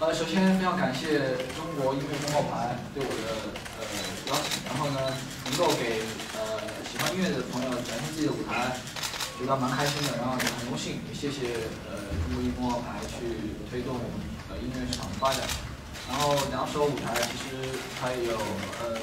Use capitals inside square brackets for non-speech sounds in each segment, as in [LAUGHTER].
呃，首先非常感谢中国音乐公告牌对我的呃邀请，然后呢，能够给呃喜欢音乐的朋友展现自己的舞台，觉得蛮开心的，然后也很荣幸，也谢谢呃中国音乐公告牌去推动呃音乐市场的发展。然后两首舞台其实它也有呃，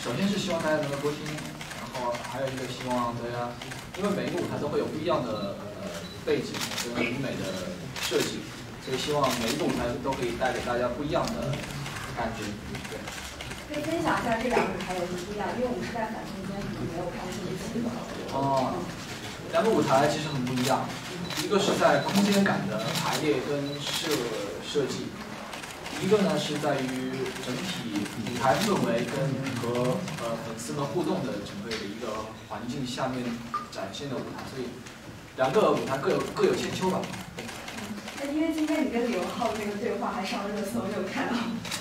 首先是希望大家能够多听，然后还有一个希望大家，因为每一个舞台都会有不一样的呃背景跟舞美的设计。所以希望每一个舞台都可以带给大家不一样的感觉。对。可以分享一下这两个舞台有什么不一样？因为我们是在反空间，可能没有看这个情况。哦，两个舞台其实很不一样，一个是在空间感的排列跟设设计，一个呢是在于整体舞台氛围跟和呃粉丝们互动的整个的一个环境下面展现的舞台，所以两个舞台各有各有千秋吧。那因为今天你跟李荣浩的那个对话还上了热搜，你有看到？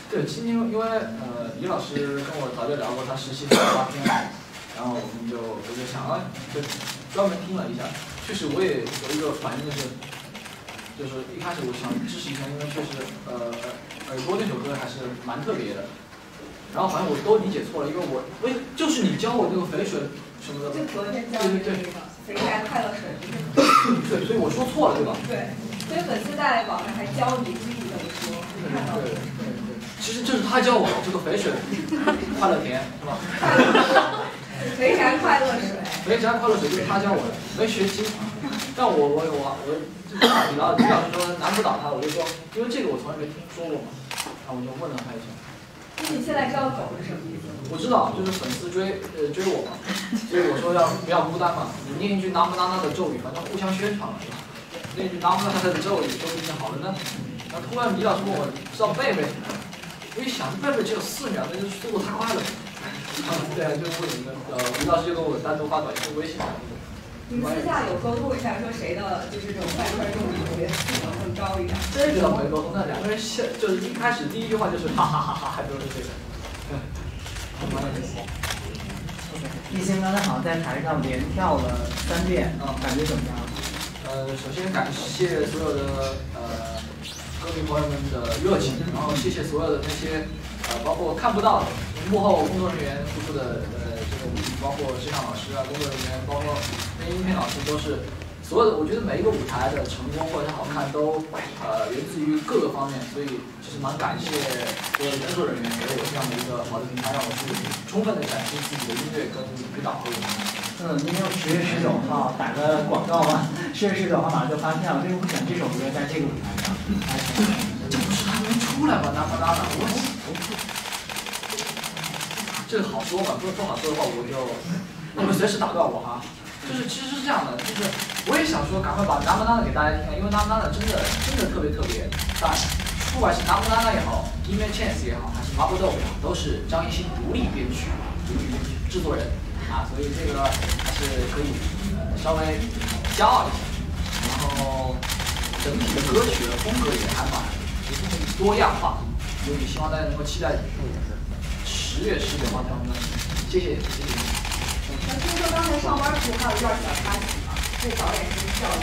对，今天因为呃，李老师跟我早就聊过他实习的照片，然后我们就我就想啊，就专门听了一下。确实我也有一个反应就是，就是一开始我想支持一下，因为确实呃耳朵那首歌还是蛮特别的。然后好像我都理解错了，因为我喂就是你教我那个肥水什么的。就昨天教的那个肥宅快乐水。对，所以我说错了，对吧？对。所以粉丝在网上还教你具体怎么说，看到对对对，其实就是他教我这个肥水，[LAUGHS] 快乐甜是吧？肥宅快乐水。肥宅快乐水就是他教我的，没学清。但我我我我，李老李老师说难不倒他，我就说，因为这个我从来没听说过嘛，然后我就问了他一下。那你现在知道狗是什么意思？我知道，就是粉丝追呃追我嘛，所以我说要不要孤单嘛，你念一句呐么呐呐的咒语，反正互相宣传嘛，是吧？那句拿不上他的咒语，说不定好了呢。然后突然李老师问我知道贝贝，我一想贝贝只有四秒，那就速度太快了。[LAUGHS] 对啊，就问一个，呃，李老师就跟我单独发短信、微信。你们私下有沟通一下，说谁的就是这种快快咒语特别速度更高一点？这个没沟通，那两个人现就是一开始第一句话就是哈哈哈哈，[LAUGHS] 都是这个。毕竟刚才好像 [LAUGHS] 在台上连跳了三遍，感觉怎么样？呃，首先感谢所有的呃歌迷朋友们的热情，然后谢谢所有的那些呃，包括看不到的幕后工作人员付出的呃这个努力，包括摄像老师啊，工作人员，包括那音片老师，都是所有的。我觉得每一个舞台的成功或者好看，都呃源自于各个方面，所以其实蛮感谢所有工作人员给我这样的一个好的平台，让我去充分的展现自己的音乐跟舞蹈和舞台。嗯，今天十月十九号打个广告吧。十月十九号马上就发票，为什么选这首歌在这个舞台上？这不是还没出来吗？拉不拉的？我这个好说嘛，不不好说的话，我就你们随时打断我哈。就是其实是这样的，就是我也想说，赶快把《拉不拉的》给大家听，因为《拉不拉的》真的真的特别特别。大不管是《拉不拉的》也好，《音乐 Chance》也好，还是《Marble Dog》也好，都是张艺兴独立编曲、独立编曲制作人。啊，所以这个还是可以呃稍微骄傲一下，然后整体的歌曲的风格也还蛮多样化，所以希望大家能够期待十月十九号这样的，谢谢谢谢。那听说刚才上班时还有一段小插曲啊，被导演给笑了，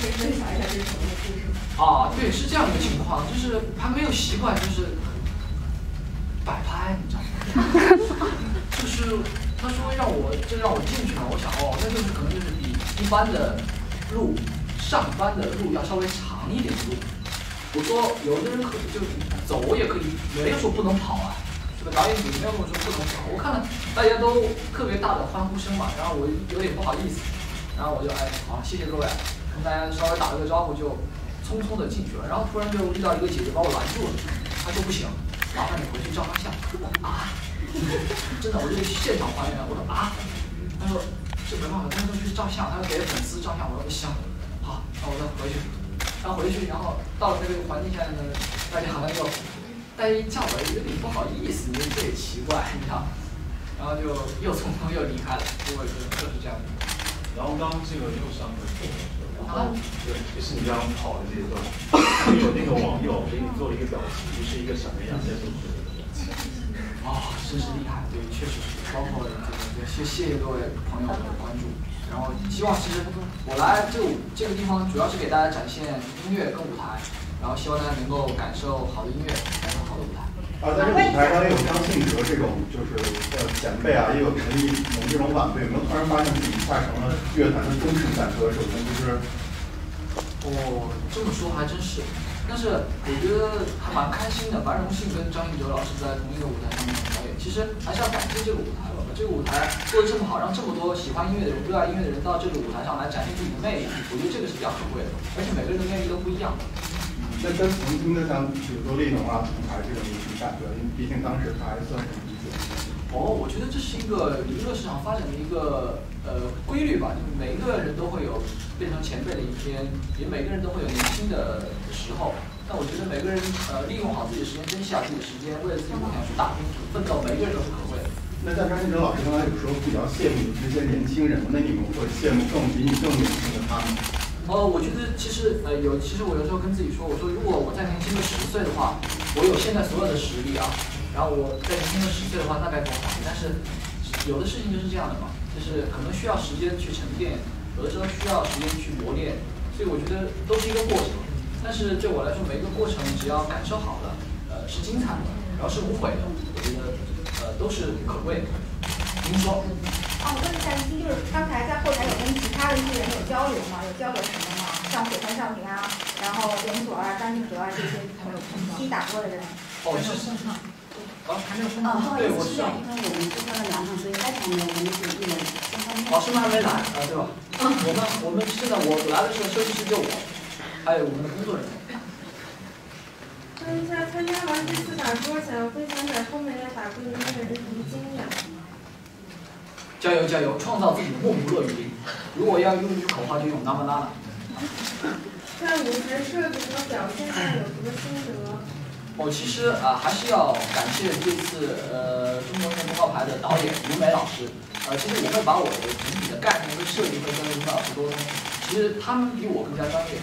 可以分享一下这是什么故事吗？啊，对，是这样一个情况，就是还没有习惯，就是摆拍，你知道吗？[LAUGHS] 就是。他说让我就让我进去嘛，我想哦，那就是可能就是比一般的路上班的路要稍微长一点的路。我说有的人可就走也可以，没有说不能跑啊。这个导演组没有跟我说不能跑，我看了大家都特别大的欢呼声嘛，然后我有点不好意思，然后我就哎好谢谢各位，跟大家稍微打了个招呼就匆匆的进去了，然后突然就遇到一个姐姐把我拦住了，她说不行，麻烦你回去照张相啊。[LAUGHS] 真的，我就现场还原。我说啊，他说这没办法，他说去照相，他说给粉丝照相。我说行，好，那我再回去。然后回去，然后到了那个环境下呢，大家好像又大家一叫我有点不好意思，因为这也奇怪，你知道。然后就又匆匆又离开了，因为就就是这样。然后刚刚这个右上角，然后对，也是你刚刚跑的这一段，[COUGHS] 有那个网友给你做了一个表情，就是一个什么样在啊，真是厉害，对，确实是，包括这个，谢谢谢各位朋友的关注，然后希望其实我来这个这个地方主要是给大家展现音乐跟舞台，然后希望大家能够感受好的音乐，感受好的舞台。啊，在这个舞台上也有张信哲这种就是呃前辈啊，也有陈立农这种晚辈，有没有突然发现自己一下成了乐坛的忠实赞歌手？就是。哦，这么说还真是，但是我觉得还蛮开心的，蛮荣幸跟张信哲老师在同一个舞台上面表演。其实还是要感谢这个舞台吧，这个舞台做的这么好，让这么多喜欢音乐的人、热爱音乐的人到这个舞台上来展现自己的魅力，我觉得这个是比较可贵的。而且每个人的魅力都不一样。那跟曾经的像比如说立农啊、还是有什么感觉？因为毕竟当时他还算是。哦，我觉得这是一个娱乐市场发展的一个呃规律吧，就是每一个人都会有。变成前辈的一天，也每个人都会有年轻的时候。那我觉得每个人呃利用好自己的时间，珍惜好自己的时间，为了自己梦想去打拼奋斗，每个人都是可贵的。那像张信哲老师刚才有时候比较羡慕这些年轻人，那你们会羡慕更比你更年轻的他们？呃，我觉得其实呃有，其实我有时候跟自己说，我说如果我再年轻个十岁的话，我有现在所有的实力啊，然后我在年轻的十岁的话，那该多好。但是有的事情就是这样的嘛，就是可能需要时间去沉淀。有的时候需要时间去磨练，所以我觉得都是一个过程。但是对我来说，每一个过程只要感受好了，呃，是精彩的，然后是无悔的，我觉得呃都是可贵的。您说？哦，我问一下您，就是刚才在后台有跟其他的艺人有交流吗？有交流什么吗？像火山少平啊，然后连锁啊、张信哲啊这些朋友，一起打过的人。哦，是上场。啊，还没有上场。对，我是。因为我们这边的两场，所以还没有我们是一人。老师们还没来啊，对吧？我们我们现在我来的时候，休息室就我，还有我们的工作人员。问一下，参加完这次打歌，想要分享点后面要打歌的那个人什么经验？加油加油，创造自己的梦不落雨林。如果要用一句口号，就用 na na na。在舞台设计和表现上有什么心得？我其实啊，还是要感谢这次呃中国音乐公告牌的导演吴梅老师。呃，其实我会把我的整体的概念跟设计会跟吴老师沟通，其实他们比我更加专业，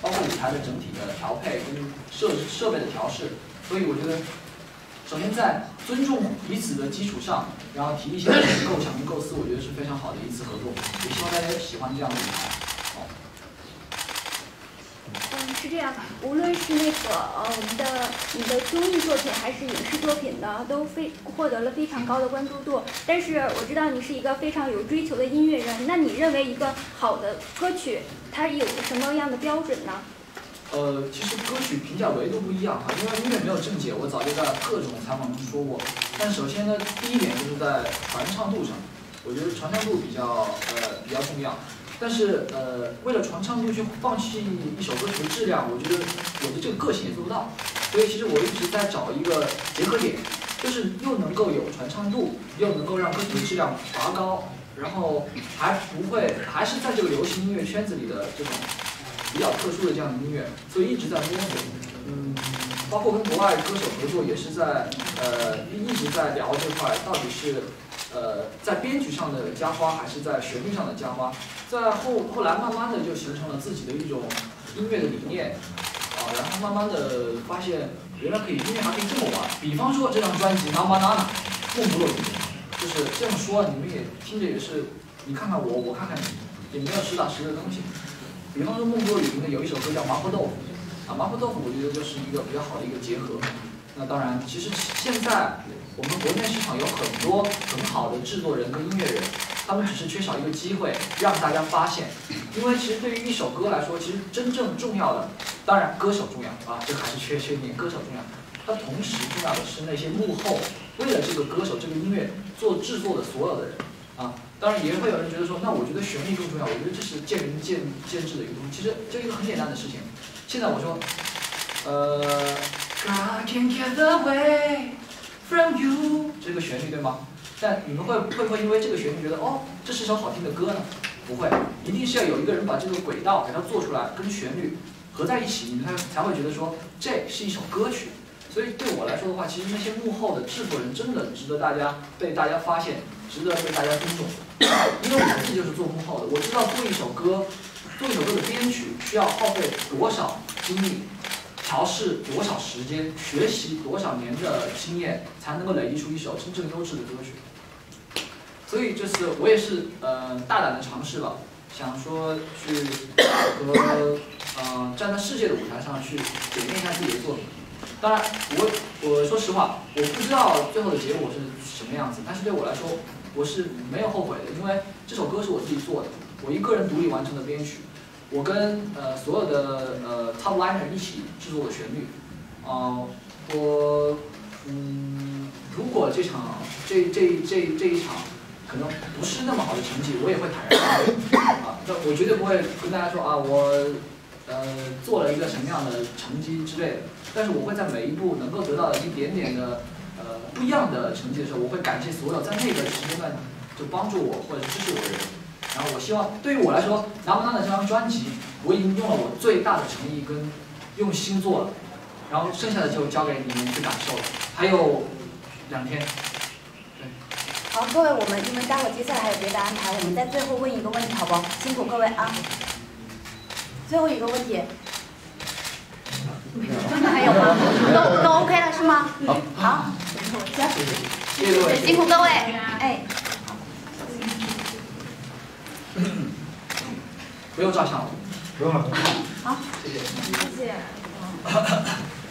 包括舞台的整体的调配跟设设备的调试，所以我觉得，首先在尊重彼此的基础上，然后提一些构想跟构思，我觉得是非常好的一次合作，也希望大家喜欢这样的舞台。是这样，无论是那个呃我们的你的综艺作品还是影视作品呢，都非获得了非常高的关注度。但是我知道你是一个非常有追求的音乐人，那你认为一个好的歌曲它有什么样的标准呢？呃，其实歌曲评价维度不一样啊，因为音乐没有正解，我早就在各种采访中说过。但首先呢，第一点就是在传唱度上，我觉得传唱度比较呃比较重要。但是，呃，为了传唱度去放弃一首歌曲的质量，我觉得我的这个个性也做不到。所以，其实我一直在找一个结合点，就是又能够有传唱度，又能够让歌曲的质量拔高，然后还不会还是在这个流行音乐圈子里的这种比较特殊的这样的音乐，所以一直在摸索。嗯，包括跟国外歌手合作，也是在呃一直在聊这块，到底是。呃，在编曲上的加花还是在旋律上的加花，在后后来慢慢的就形成了自己的一种音乐的理念，啊，然后慢慢的发现原来可以音乐还可以这么玩。比方说这张专辑《那么那那》，梦不落雨，就是这样说，你们也听着也是，你看看我，我看看你，也没有实打实的东西。比方说梦不落雨里面有一首歌叫《麻婆豆腐》，啊，麻婆豆腐我觉得就是一个比较好的一个结合。那当然，其实现在我们国内市场有很多很好的制作人跟音乐人，他们只是缺少一个机会让大家发现。因为其实对于一首歌来说，其实真正重要的，当然歌手重要啊，这还是缺缺点，歌手重要。它同时重要的是那些幕后为了这个歌手这个音乐做制作的所有的人啊。当然也会有人觉得说，那我觉得旋律更重要。我觉得这是见仁见见智的一个东西。其实就一个很简单的事情。现在我说，呃。I can get away from you，这个旋律对吗？但你们会会不会因为这个旋律觉得哦，这是首好听的歌呢？不会，一定是要有一个人把这个轨道给它做出来，跟旋律合在一起，你们才才会觉得说这是一首歌曲。所以对我来说的话，其实那些幕后的制作人真的值得大家被大家发现，值得被大家尊重。因为我自己就是做幕后的，我知道做一首歌，做一首歌的编曲需要耗费多少精力。调试多少时间，学习多少年的经验，才能够累积出一首真正优质的歌曲。所以这次我也是呃大胆的尝试了，想说去和呃站在世界的舞台上去检验一下自己的作品。当然，我我说实话，我不知道最后的结果是什么样子，但是对我来说，我是没有后悔的，因为这首歌是我自己做的，我一个人独立完成的编曲，我跟呃所有的呃 top liner 一起制作的旋律，啊、我嗯，如果这场这这这这一场可能不是那么好的成绩，我也会坦然面对啊，这我绝对不会跟大家说啊，我呃做了一个什么样的成绩之类的，但是我会在每一步能够得到一点点的呃不一样的成绩的时候，我会感谢所有在那个时间段就帮助我或者支持我的人。然后我希望对于我来说，拿不拿的这张专辑，我已经用了我最大的诚意跟用心做了，然后剩下的就交给你们去感受了。还有两天，好，各位，我们因为待会儿接下来还有别的安排，我们在最后问一个问题，好不好？辛苦各位啊！最后一个问题，真的还有吗？都都 OK 了是吗？好，行，谢谢各位。辛苦各位，哎。不用照相了，不用了。好，谢谢。谢谢。[LAUGHS]